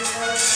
Thank you.